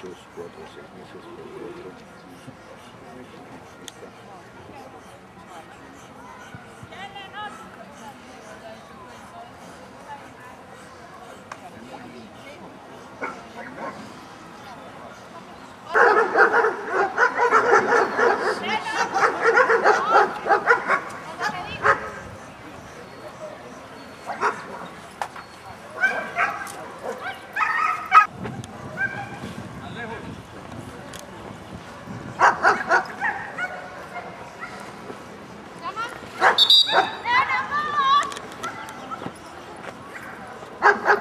machos, 4 o 6 meses por Ha ha!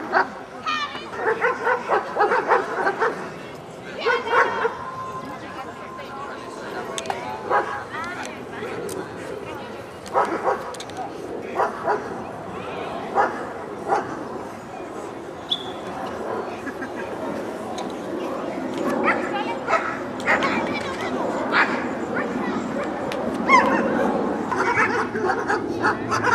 Ahí está.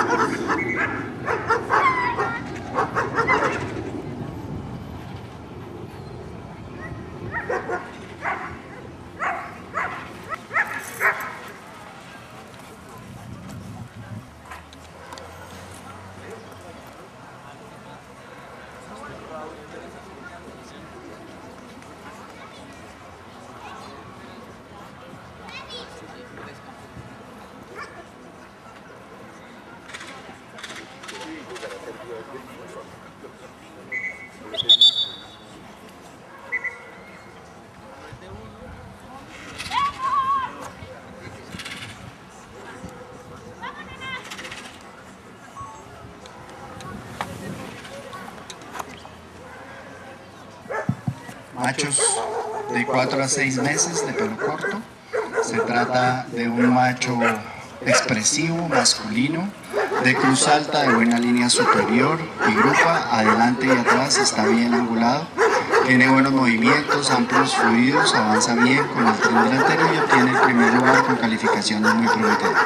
Machos de 4 a 6 meses de pelo corto. Se trata de un macho expresivo, masculino, de cruz alta, de buena línea superior y grupa, adelante y atrás, está bien angulado, tiene buenos movimientos, amplios fluidos, avanza bien con el tren delantero y obtiene el primer lugar con calificaciones muy prometedoras.